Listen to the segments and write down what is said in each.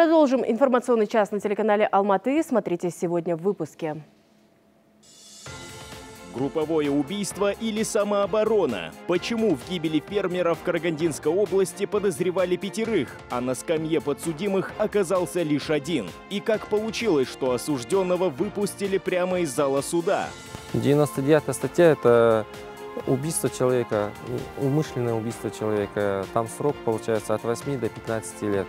Продолжим информационный час на телеканале Алматы. Смотрите сегодня в выпуске. Групповое убийство или самооборона? Почему в гибели фермера в Карагандинской области подозревали пятерых, а на скамье подсудимых оказался лишь один? И как получилось, что осужденного выпустили прямо из зала суда? 99 статья – это убийство человека, умышленное убийство человека. Там срок получается от 8 до 15 лет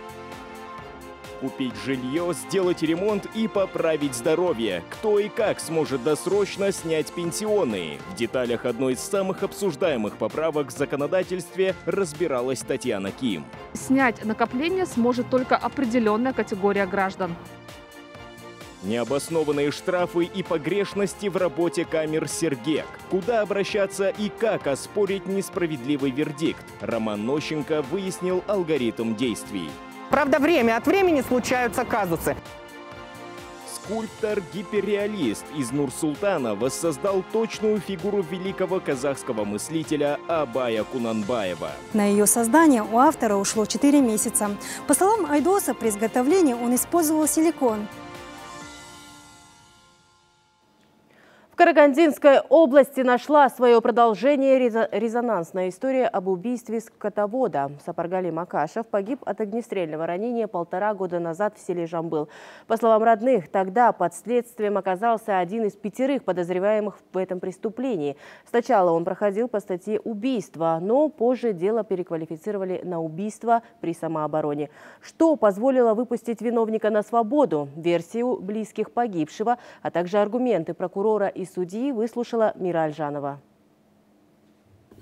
купить жилье, сделать ремонт и поправить здоровье. Кто и как сможет досрочно снять пенсионные. В деталях одной из самых обсуждаемых поправок в законодательстве разбиралась Татьяна Ким. Снять накопление сможет только определенная категория граждан. Необоснованные штрафы и погрешности в работе камер «Сергек». Куда обращаться и как оспорить несправедливый вердикт? Роман Нощенко выяснил алгоритм действий. Правда, время от времени случаются казусы. Скульптор-гиперреалист из Нур-Султана воссоздал точную фигуру великого казахского мыслителя Абая Кунанбаева. На ее создание у автора ушло 4 месяца. По словам Айдоса, при изготовлении он использовал силикон. Карагандинской области нашла свое продолжение резонансная история об убийстве скотовода. Сапаргали Макашев погиб от огнестрельного ранения полтора года назад в селе Жамбыл. По словам родных, тогда под следствием оказался один из пятерых подозреваемых в этом преступлении. Сначала он проходил по статье убийства, но позже дело переквалифицировали на убийство при самообороне. Что позволило выпустить виновника на свободу? Версию близких погибшего, а также аргументы прокурора и судьи выслушала Мира Альжанова.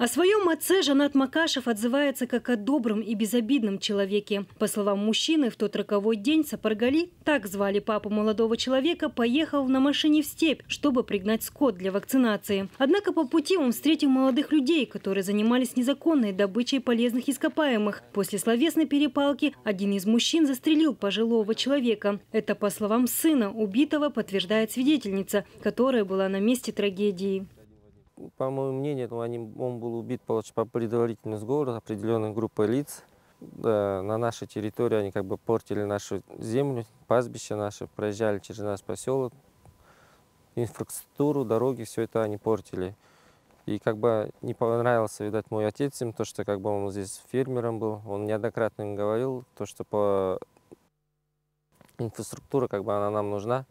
О своем отце Жанат Макашев отзывается как о добром и безобидном человеке. По словам мужчины, в тот роковой день Сапаргали, так звали папу молодого человека, поехал на машине в степь, чтобы пригнать скот для вакцинации. Однако по пути он встретил молодых людей, которые занимались незаконной добычей полезных ископаемых. После словесной перепалки один из мужчин застрелил пожилого человека. Это, по словам сына убитого, подтверждает свидетельница, которая была на месте трагедии по моему мнению, они, он был убит по предварительному сговору определенной группой лиц. Да, на нашей территории они как бы портили нашу землю, пастбище наше, проезжали через наш поселок, инфраструктуру, дороги, все это они портили. И как бы не понравился, видать, мой отец им, то, что как бы он здесь фермером был. Он неоднократно им говорил, то, что по инфраструктуре как бы она нам нужна.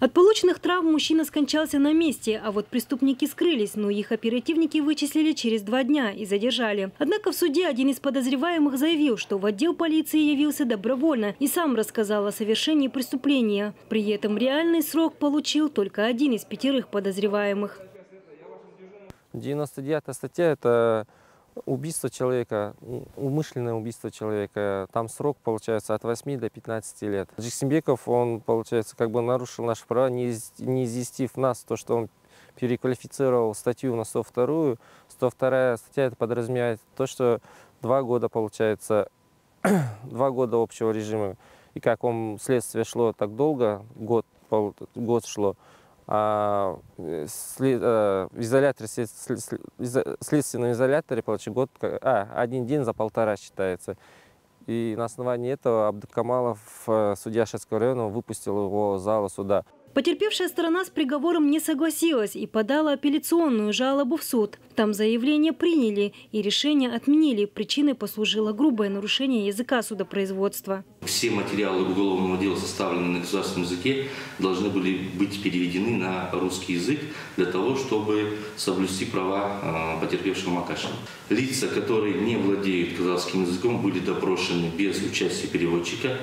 От полученных травм мужчина скончался на месте, а вот преступники скрылись, но их оперативники вычислили через два дня и задержали. Однако в суде один из подозреваемых заявил, что в отдел полиции явился добровольно и сам рассказал о совершении преступления. При этом реальный срок получил только один из пятерых подозреваемых. 99 статья – это убийство человека, умышленное убийство человека, там срок получается от 8 до 15 лет. Джексимбеков, он, получается, как бы нарушил наши права, не, не нас, то, что он переквалифицировал статью на 102. 102 статья это подразумевает то, что два года, получается, два года общего режима. И как он следствие шло так долго, год, год шло, а э, э, в изоляторе, следственном изоляторе, получается, год, а, один день за полтора считается. И на основании этого Абдукамалов, э, судья Шацкого района, выпустил его зала суда. Потерпевшая сторона с приговором не согласилась и подала апелляционную жалобу в суд. Там заявление приняли и решение отменили. Причиной послужило грубое нарушение языка судопроизводства. Все материалы уголовного дела, составленные на государственном языке, должны были быть переведены на русский язык для того, чтобы соблюсти права а, потерпевшего Макашева. Лица, которые не владеют казахским языком, были допрошены без участия переводчика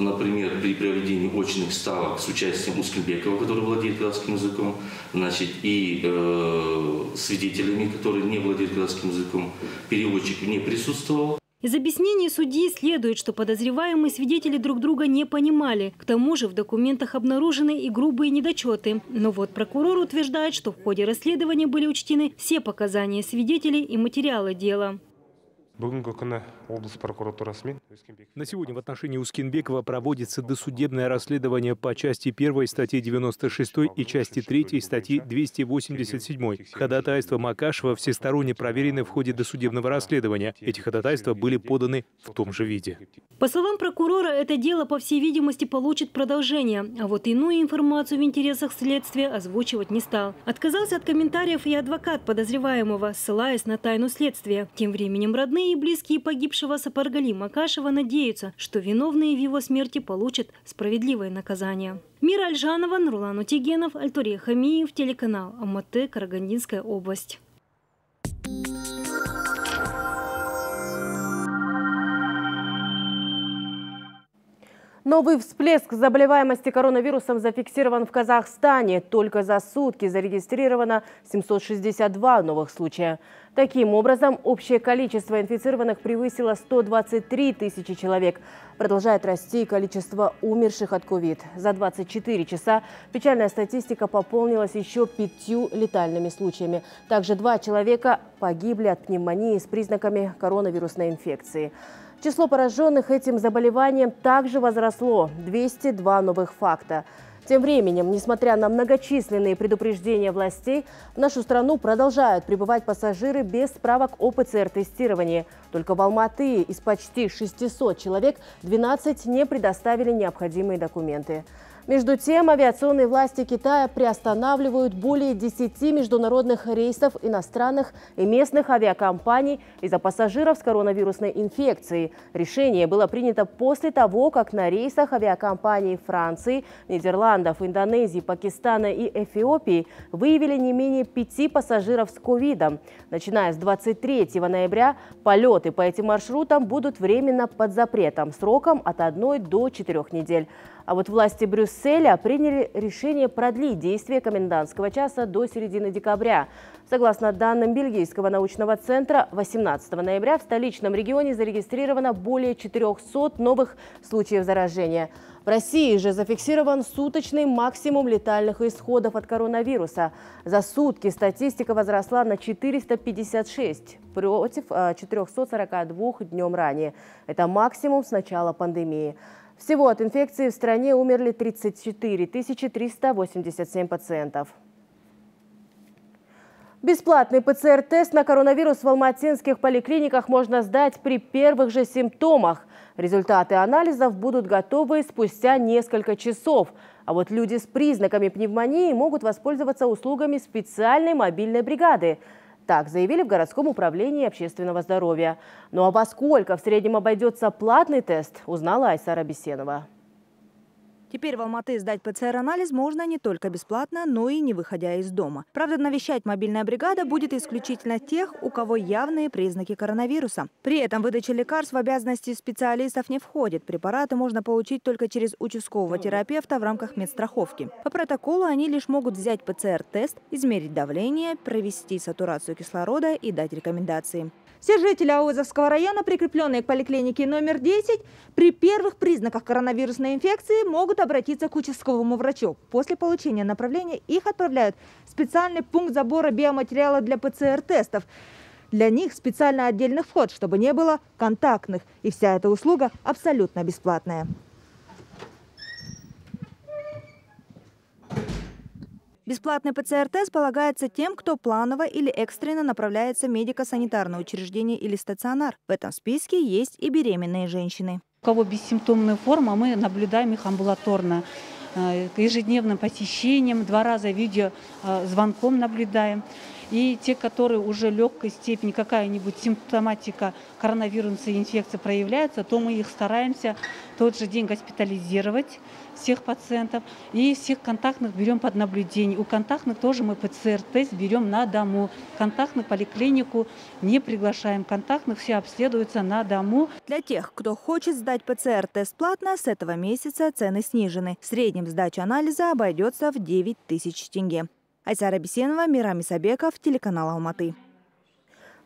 например, при проведении очных ставок с участием Ускельбекова, который владеет казахским языком, значит, и э, свидетелями, которые не владеют казахским языком, переводчик не присутствовал. Из объяснений судьи следует, что подозреваемые свидетели друг друга не понимали. К тому же в документах обнаружены и грубые недочеты. Но вот прокурор утверждает, что в ходе расследования были учтены все показания свидетелей и материалы дела. На сегодня в отношении Ускинбекова проводится досудебное расследование по части 1 статьи 96 и части 3 статьи 287. Ходатайства Макашева всесторонне проверены в ходе досудебного расследования. Эти ходатайства были поданы в том же виде. По словам прокурора, это дело, по всей видимости, получит продолжение. А вот иную информацию в интересах следствия озвучивать не стал. Отказался от комментариев и адвокат подозреваемого, ссылаясь на тайну следствия. Тем временем родные и близкие погибшего Сапаргали Макашева надеются, что виновные в его смерти получат справедливое наказание. Мира Альжанова, Нурлан Утигенов, Альтурия Хамиев, телеканал Амате, Карагандинская область. Новый всплеск заболеваемости коронавирусом зафиксирован в Казахстане. Только за сутки зарегистрировано 762 новых случая. Таким образом, общее количество инфицированных превысило 123 тысячи человек. Продолжает расти количество умерших от ковид. За 24 часа печальная статистика пополнилась еще пятью летальными случаями. Также два человека погибли от пневмонии с признаками коронавирусной инфекции. Число пораженных этим заболеванием также возросло – 202 новых факта. Тем временем, несмотря на многочисленные предупреждения властей, в нашу страну продолжают прибывать пассажиры без справок о ПЦР-тестировании. Только в Алматы из почти 600 человек 12 не предоставили необходимые документы. Между тем, авиационные власти Китая приостанавливают более 10 международных рейсов иностранных и местных авиакомпаний из-за пассажиров с коронавирусной инфекцией. Решение было принято после того, как на рейсах авиакомпаний Франции, Нидерландов, Индонезии, Пакистана и Эфиопии выявили не менее пяти пассажиров с ковидом. Начиная с 23 ноября полеты по этим маршрутам будут временно под запретом сроком от 1 до 4 недель. А вот власти Брюсселя приняли решение продлить действие комендантского часа до середины декабря. Согласно данным Бельгийского научного центра, 18 ноября в столичном регионе зарегистрировано более 400 новых случаев заражения. В России же зафиксирован суточный максимум летальных исходов от коронавируса. За сутки статистика возросла на 456 против 442 днем ранее. Это максимум с начала пандемии. Всего от инфекции в стране умерли 34 387 пациентов. Бесплатный ПЦР-тест на коронавирус в алматинских поликлиниках можно сдать при первых же симптомах. Результаты анализов будут готовы спустя несколько часов. А вот люди с признаками пневмонии могут воспользоваться услугами специальной мобильной бригады – так заявили в городском управлении общественного здоровья. Ну а во сколько в среднем обойдется платный тест, узнала Айсара Бесенова. Теперь в Алматы сдать ПЦР-анализ можно не только бесплатно, но и не выходя из дома. Правда, навещать мобильная бригада будет исключительно тех, у кого явные признаки коронавируса. При этом выдача лекарств в обязанности специалистов не входит. Препараты можно получить только через участкового терапевта в рамках медстраховки. По протоколу они лишь могут взять ПЦР-тест, измерить давление, провести сатурацию кислорода и дать рекомендации. Все жители Аузовского района, прикрепленные к поликлинике номер 10, при первых признаках коронавирусной инфекции могут обратиться к участковому врачу. После получения направления их отправляют в специальный пункт забора биоматериала для ПЦР-тестов. Для них специально отдельный вход, чтобы не было контактных. И вся эта услуга абсолютно бесплатная. Бесплатный ПЦР-тест полагается тем, кто планово или экстренно направляется в медико-санитарное учреждение или стационар. В этом списке есть и беременные женщины. У кого бессимптомная форма, мы наблюдаем их амбулаторно э, ежедневным посещением, два раза видео э, звонком наблюдаем. И те, которые уже легкой степени какая-нибудь симптоматика коронавируса и инфекции проявляется, то мы их стараемся тот же день госпитализировать, всех пациентов. И всех контактных берем под наблюдение. У контактных тоже мы ПЦР-тест берем на дому. Контактных поликлинику не приглашаем. Контактных все обследуются на дому. Для тех, кто хочет сдать ПЦР-тест платно, с этого месяца цены снижены. В среднем сдача анализа обойдется в 9 тысяч тенге. Айсара Бесенова, Мирам Исабеков, телеканал Алматы.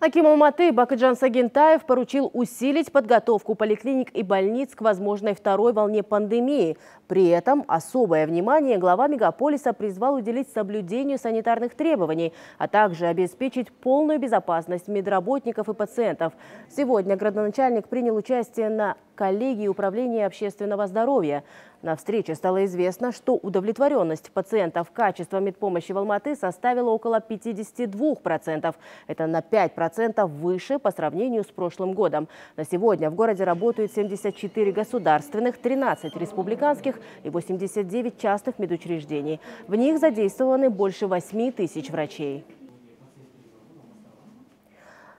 Аким Алматы Бакыджан Сагентаев поручил усилить подготовку поликлиник и больниц к возможной второй волне пандемии. При этом особое внимание глава мегаполиса призвал уделить соблюдению санитарных требований, а также обеспечить полную безопасность медработников и пациентов. Сегодня градоначальник принял участие на коллегии управления общественного здоровья. На встрече стало известно, что удовлетворенность пациентов качеством медпомощи в Алматы составила около 52%. Это на 5% выше по сравнению с прошлым годом. На сегодня в городе работают 74 государственных, 13 республиканских и 89 частных медучреждений. В них задействованы больше 8 тысяч врачей.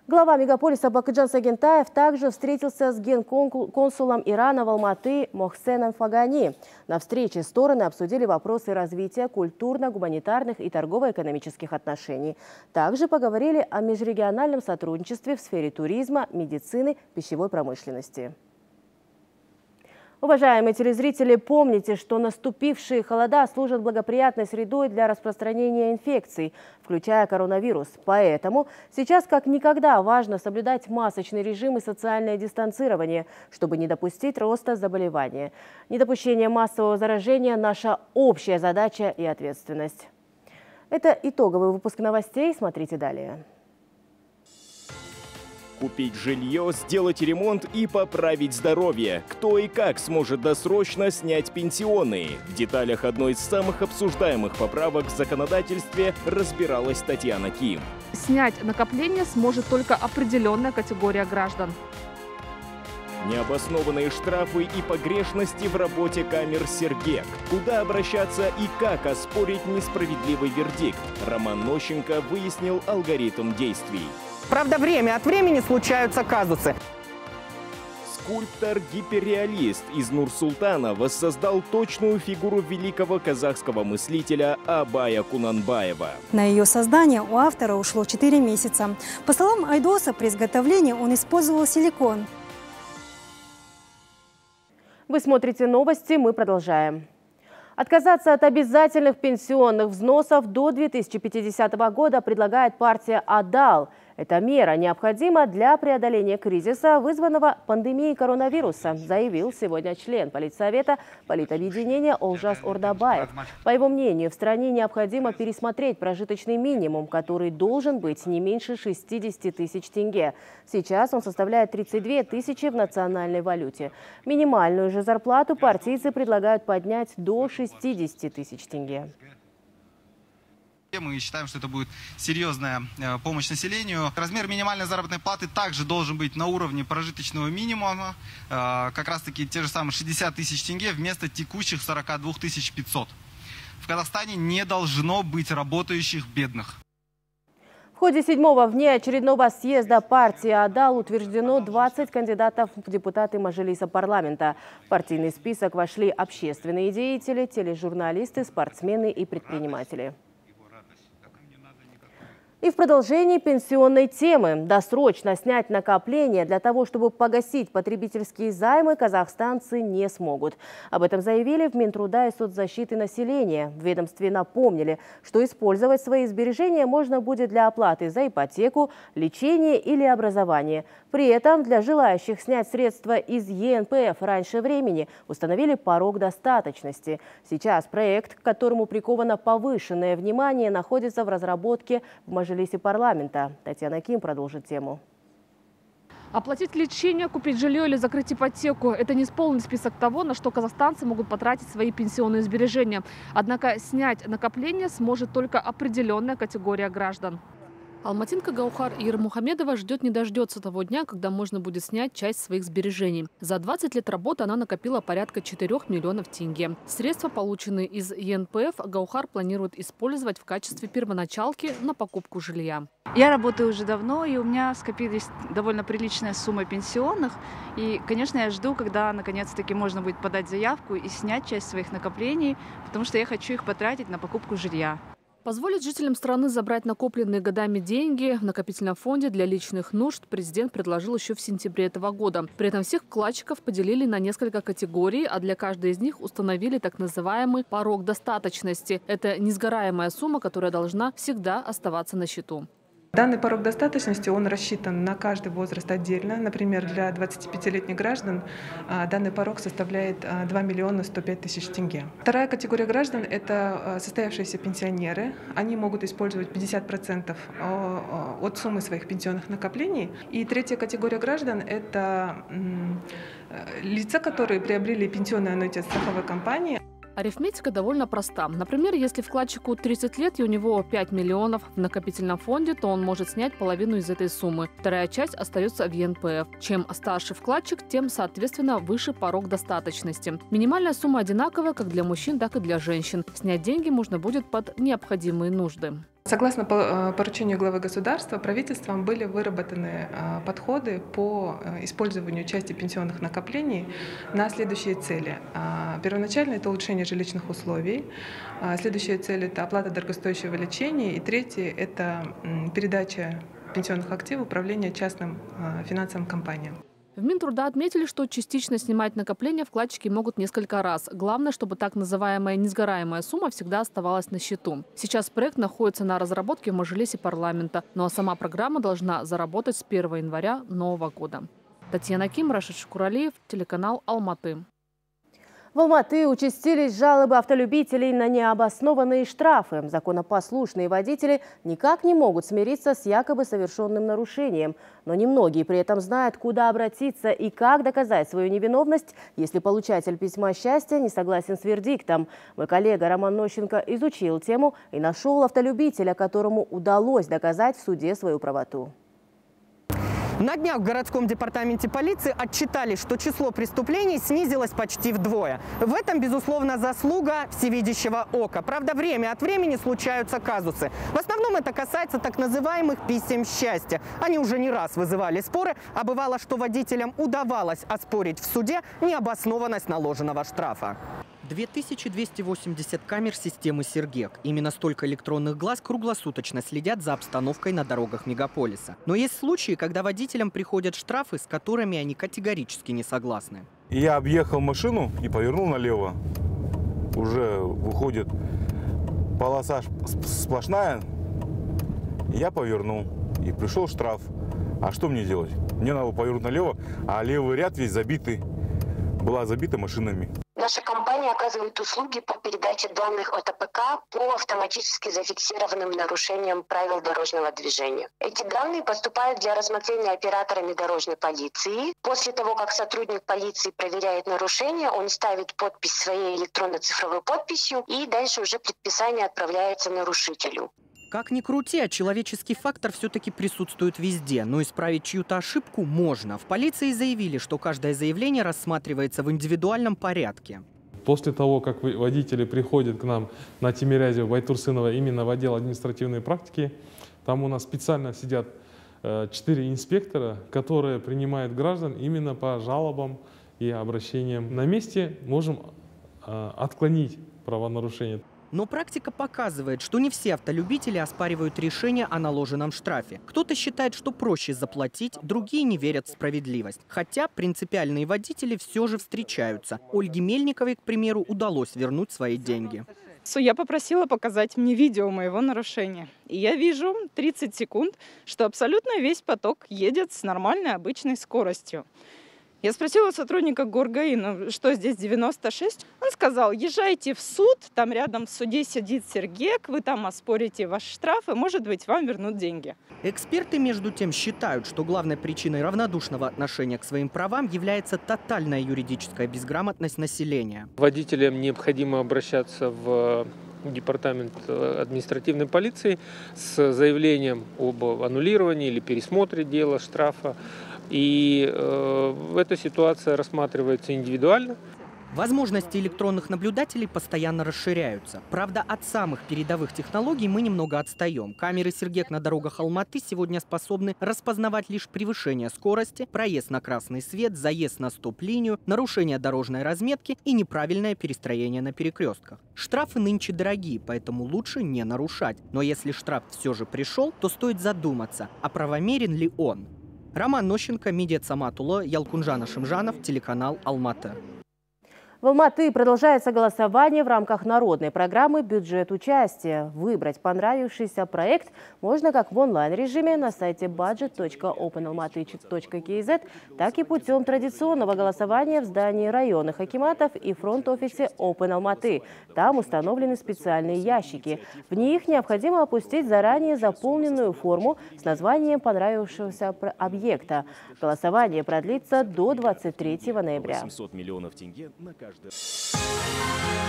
Глава мегаполиса Бакыджан Сагентаев также встретился с генконсулом Ирана в Алматы Мохсеном Фагани. На встрече стороны обсудили вопросы развития культурно-гуманитарных и торгово-экономических отношений. Также поговорили о межрегиональном сотрудничестве в сфере туризма, медицины, пищевой промышленности. Уважаемые телезрители, помните, что наступившие холода служат благоприятной средой для распространения инфекций, включая коронавирус. Поэтому сейчас как никогда важно соблюдать масочный режим и социальное дистанцирование, чтобы не допустить роста заболевания. Недопущение массового заражения – наша общая задача и ответственность. Это итоговый выпуск новостей. Смотрите далее купить жилье, сделать ремонт и поправить здоровье. Кто и как сможет досрочно снять пенсионные? В деталях одной из самых обсуждаемых поправок в законодательстве разбиралась Татьяна Ким. Снять накопление сможет только определенная категория граждан. Необоснованные штрафы и погрешности в работе камер Сергек. Куда обращаться и как оспорить несправедливый вердикт? Роман Нощенко выяснил алгоритм действий. Правда, время от времени случаются казусы. Скульптор-гиперреалист из Нур-Султана воссоздал точную фигуру великого казахского мыслителя Абая Кунанбаева. На ее создание у автора ушло 4 месяца. По словам Айдоса, при изготовлении он использовал силикон. Вы смотрите новости, мы продолжаем. Отказаться от обязательных пенсионных взносов до 2050 года предлагает партия «Адал». Эта мера необходима для преодоления кризиса, вызванного пандемией коронавируса, заявил сегодня член Политсовета Политобъединения Олжас Ордабаев. По его мнению, в стране необходимо пересмотреть прожиточный минимум, который должен быть не меньше 60 тысяч тенге. Сейчас он составляет 32 тысячи в национальной валюте. Минимальную же зарплату партийцы предлагают поднять до 60 тысяч тенге. Мы считаем, что это будет серьезная э, помощь населению. Размер минимальной заработной платы также должен быть на уровне прожиточного минимума, э, как раз таки те же самые 60 тысяч тенге вместо текущих 42 500. В Казахстане не должно быть работающих бедных. В ходе седьмого внеочередного съезда партии «Адал» утверждено 20 кандидатов в депутаты Мажилиса парламента. В партийный список вошли общественные деятели, тележурналисты, спортсмены и предприниматели. И в продолжении пенсионной темы досрочно снять накопления для того, чтобы погасить потребительские займы, казахстанцы не смогут. Об этом заявили в Минтруда и соцзащиты населения. В ведомстве напомнили, что использовать свои сбережения можно будет для оплаты за ипотеку, лечение или образование. При этом для желающих снять средства из ЕНПФ раньше времени установили порог достаточности. Сейчас проект, к которому приковано повышенное внимание, находится в разработке в Мажилисе парламента. Татьяна Ким продолжит тему. Оплатить лечение, купить жилье или закрыть ипотеку – это не полный список того, на что казахстанцы могут потратить свои пенсионные сбережения. Однако снять накопление сможет только определенная категория граждан. Алматинка Гаухар Ермухамедова ждет не дождется того дня, когда можно будет снять часть своих сбережений. За 20 лет работы она накопила порядка 4 миллионов тенге. Средства, полученные из ЕНПФ, Гаухар планирует использовать в качестве первоначалки на покупку жилья. Я работаю уже давно, и у меня скопились довольно приличная сумма пенсионных. И, конечно, я жду, когда наконец-таки можно будет подать заявку и снять часть своих накоплений, потому что я хочу их потратить на покупку жилья. Позволить жителям страны забрать накопленные годами деньги в накопительном фонде для личных нужд президент предложил еще в сентябре этого года. При этом всех вкладчиков поделили на несколько категорий, а для каждой из них установили так называемый порог достаточности. Это несгораемая сумма, которая должна всегда оставаться на счету. Данный порог достаточности, он рассчитан на каждый возраст отдельно. Например, для 25-летних граждан а, данный порог составляет 2 миллиона 105 тысяч тенге. Вторая категория граждан – это состоявшиеся пенсионеры. Они могут использовать 50% от суммы своих пенсионных накоплений. И третья категория граждан – это лица, которые приобрели пенсионное аннуитет страховой компании. Арифметика довольно проста. Например, если вкладчику 30 лет и у него 5 миллионов в накопительном фонде, то он может снять половину из этой суммы. Вторая часть остается в ЕНПФ. Чем старше вкладчик, тем, соответственно, выше порог достаточности. Минимальная сумма одинаковая как для мужчин, так и для женщин. Снять деньги можно будет под необходимые нужды. Согласно э, поручению главы государства, правительством были выработаны э, подходы по э, использованию части пенсионных накоплений на следующие цели. А, первоначально это улучшение жилищных условий, а, следующая цель – это оплата дорогостоящего лечения, и третье – это передача пенсионных активов управления частным финансовым компаниям. В Минтруда отметили, что частично снимать накопления вкладчики могут несколько раз. Главное, чтобы так называемая несгораемая сумма всегда оставалась на счету. Сейчас проект находится на разработке в Мажилисе парламента, ну а сама программа должна заработать с 1 января нового года. Татьяна Ким, Рашид Шкуралиев, телеканал «Алматы». В Алматы участились жалобы автолюбителей на необоснованные штрафы. Законопослушные водители никак не могут смириться с якобы совершенным нарушением. Но немногие при этом знают, куда обратиться и как доказать свою невиновность, если получатель письма счастья не согласен с вердиктом. Мой коллега Роман Нощенко изучил тему и нашел автолюбителя, которому удалось доказать в суде свою правоту. На днях в городском департаменте полиции отчитали, что число преступлений снизилось почти вдвое. В этом, безусловно, заслуга всевидящего ока. Правда, время от времени случаются казусы. В основном это касается так называемых писем счастья. Они уже не раз вызывали споры, а бывало, что водителям удавалось оспорить в суде необоснованность наложенного штрафа. 2280 камер системы «Сергек». Именно столько электронных глаз круглосуточно следят за обстановкой на дорогах мегаполиса. Но есть случаи, когда водителям приходят штрафы, с которыми они категорически не согласны. Я объехал машину и повернул налево. Уже выходит полоса сплошная. Я повернул. И пришел штраф. А что мне делать? Мне надо повернуть налево, а левый ряд весь забитый. Была забита машинами. Наша компания оказывает услуги по передаче данных от АПК по автоматически зафиксированным нарушениям правил дорожного движения. Эти данные поступают для рассмотрения операторами дорожной полиции. После того, как сотрудник полиции проверяет нарушение, он ставит подпись своей электронно-цифровой подписью и дальше уже предписание отправляется нарушителю. Как ни крути, а человеческий фактор все-таки присутствует везде, но исправить чью-то ошибку можно. В полиции заявили, что каждое заявление рассматривается в индивидуальном порядке. После того, как водители приходят к нам на Тимирязева, Байтурсынова именно в отдел административной практики, там у нас специально сидят э, четыре инспектора, которые принимают граждан именно по жалобам и обращениям. На месте можем э, отклонить правонарушение. Но практика показывает, что не все автолюбители оспаривают решение о наложенном штрафе. Кто-то считает, что проще заплатить, другие не верят в справедливость. Хотя принципиальные водители все же встречаются. Ольге Мельниковой, к примеру, удалось вернуть свои деньги. Я попросила показать мне видео моего нарушения. И я вижу 30 секунд, что абсолютно весь поток едет с нормальной обычной скоростью. Я спросила сотрудника Горгаи, ну что здесь 96? Он сказал, езжайте в суд, там рядом в суде сидит Сергек, вы там оспорите ваш штраф, и, может быть, вам вернут деньги. Эксперты, между тем, считают, что главной причиной равнодушного отношения к своим правам является тотальная юридическая безграмотность населения. Водителям необходимо обращаться в департамент э, административной полиции с заявлением об аннулировании или пересмотре дела, штрафа. И э, эта ситуация рассматривается индивидуально. Возможности электронных наблюдателей постоянно расширяются. Правда, от самых передовых технологий мы немного отстаем. Камеры Сергек на дорогах Алматы сегодня способны распознавать лишь превышение скорости, проезд на красный свет, заезд на стоп-линию, нарушение дорожной разметки и неправильное перестроение на перекрестках. Штрафы нынче дорогие, поэтому лучше не нарушать. Но если штраф все же пришел, то стоит задуматься, а правомерен ли он. Роман Нощенко, Медиа Саматула, Ялкунжана Шимжанов, телеканал Алматы. В Алматы продолжается голосование в рамках народной программы «Бюджет участия». Выбрать понравившийся проект можно как в онлайн-режиме на сайте budget.openalmaty.kz, так и путем традиционного голосования в здании районных акиматов и фронт-офисе Open Алматы. Там установлены специальные ящики. В них необходимо опустить заранее заполненную форму с названием понравившегося объекта. Голосование продлится до 23 ноября. 800 миллионов тенге на каждый каждый.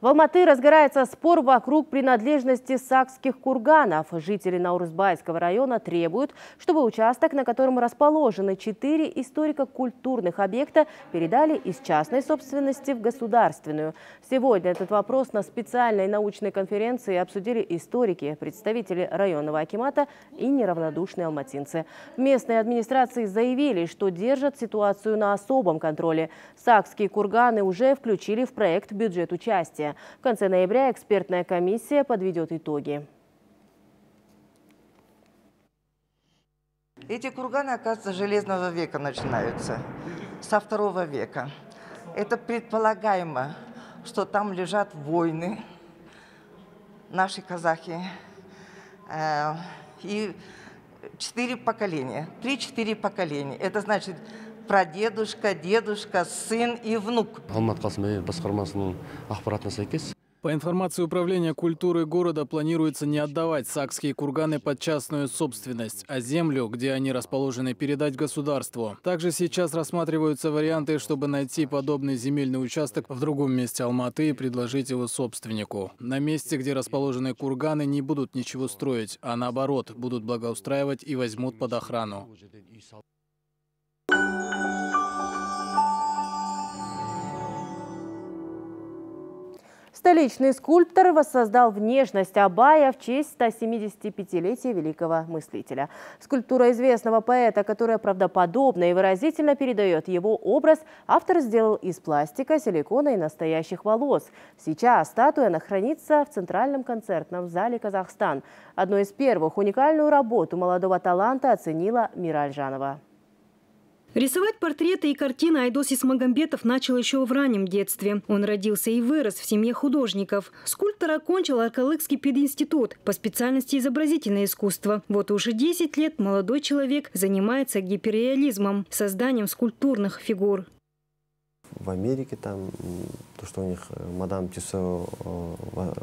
В Алматы разгорается спор вокруг принадлежности сакских курганов. Жители Наурзбайского района требуют, чтобы участок, на котором расположены четыре историко-культурных объекта, передали из частной собственности в государственную. Сегодня этот вопрос на специальной научной конференции обсудили историки, представители районного акимата и неравнодушные алматинцы. В местной администрации заявили, что держат ситуацию на особом контроле. Сакские курганы уже включили в проект бюджет участия. В конце ноября экспертная комиссия подведет итоги. Эти курганы, оказывается, железного века начинаются, со второго века. Это предполагаемо, что там лежат войны, наши казахи, э, и четыре поколения, три-четыре поколения. Это значит прадедушка, дедушка, сын и внук. По информации Управления культуры города планируется не отдавать сакские курганы под частную собственность, а землю, где они расположены, передать государству. Также сейчас рассматриваются варианты, чтобы найти подобный земельный участок в другом месте Алматы и предложить его собственнику. На месте, где расположены курганы, не будут ничего строить, а наоборот, будут благоустраивать и возьмут под охрану. Столичный скульптор воссоздал внешность Абая в честь 175-летия великого мыслителя. Скульптура известного поэта, которая правдоподобно и выразительно передает его образ, автор сделал из пластика, силикона и настоящих волос. Сейчас статуя хранится в Центральном концертном зале «Казахстан». Одной из первых уникальную работу молодого таланта оценила Мира Альжанова. Рисовать портреты и картины Айдос Исмагамбетов начал еще в раннем детстве. Он родился и вырос в семье художников. Скульптор окончил Аркалыкский пединститут по специальности изобразительное искусство. Вот уже 10 лет молодой человек занимается гиперреализмом, созданием скульптурных фигур. В Америке там, то, что у них э, мадам Тюсо э, вот,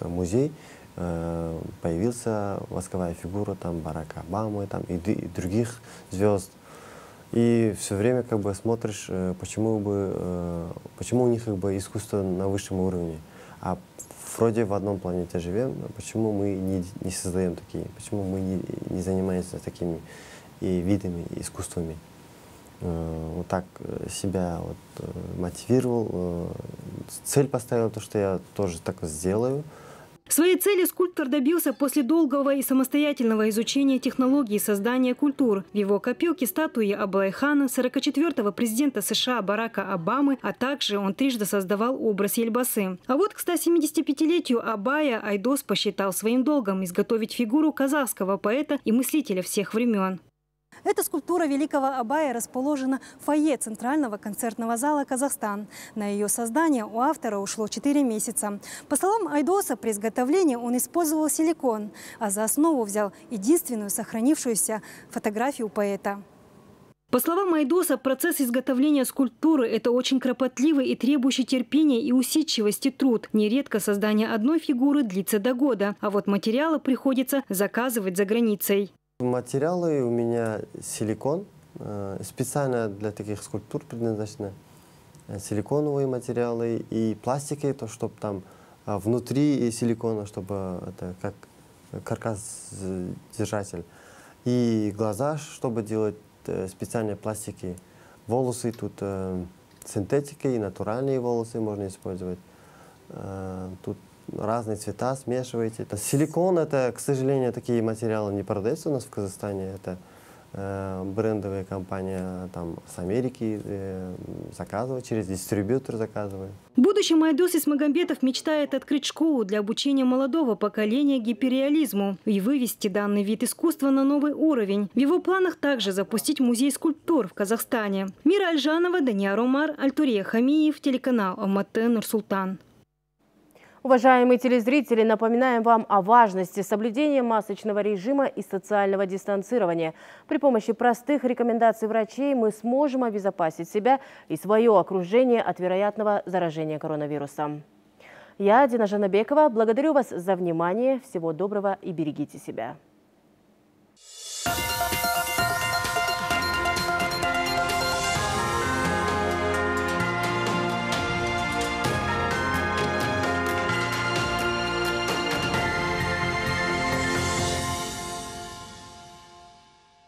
музей, э, появился восковая фигура там Барака Обамы там, и, и других звезд. И все время как бы смотришь, э, почему, бы, э, почему у них как бы искусство на высшем уровне. А вроде в одном планете живем, почему мы не, не создаем такие, почему мы не, не занимаемся такими и видами, и искусствами. Э, вот так себя вот, мотивировал, цель поставил, то, что я тоже так сделаю. Своей цели скульптор добился после долгого и самостоятельного изучения технологий создания культур. В его копилке статуи Аблайхана, 44-го президента США Барака Обамы, а также он трижды создавал образ Ельбасы. А вот к 175-летию Абая Айдос посчитал своим долгом изготовить фигуру казахского поэта и мыслителя всех времен. Эта скульптура великого Абая расположена в фойе Центрального концертного зала «Казахстан». На ее создание у автора ушло 4 месяца. По словам Айдоса, при изготовлении он использовал силикон, а за основу взял единственную сохранившуюся фотографию поэта. По словам Айдоса, процесс изготовления скульптуры – это очень кропотливый и требующий терпения и усидчивости труд. Нередко создание одной фигуры длится до года, а вот материалы приходится заказывать за границей. Материалы у меня силикон, э, специально для таких скульптур предназначены. Э, силиконовые материалы и пластики, то чтобы там а, внутри силикона, чтобы это как каркас-держатель. И глаза, чтобы делать э, специальные пластики. Волосы тут синтетики и натуральные волосы можно использовать. Тут разные цвета смешиваете. Силикон, это, к сожалению, такие материалы не продаются у нас в Казахстане. Это э, брендовые компании там с Америки э, заказывают, через дистрибьютор заказывают. В будущем Айдос Исмагамбетов мечтает открыть школу для обучения молодого поколения гиперреализму и вывести данный вид искусства на новый уровень. В его планах также запустить музей скульптур в Казахстане. Мира Альжанова, Дания Ромар, Альтурия Хамиев, телеканал Алматы, Нурсултан. Уважаемые телезрители, напоминаем вам о важности соблюдения масочного режима и социального дистанцирования. При помощи простых рекомендаций врачей мы сможем обезопасить себя и свое окружение от вероятного заражения коронавирусом. Я, Дина Жанабекова, благодарю вас за внимание. Всего доброго и берегите себя.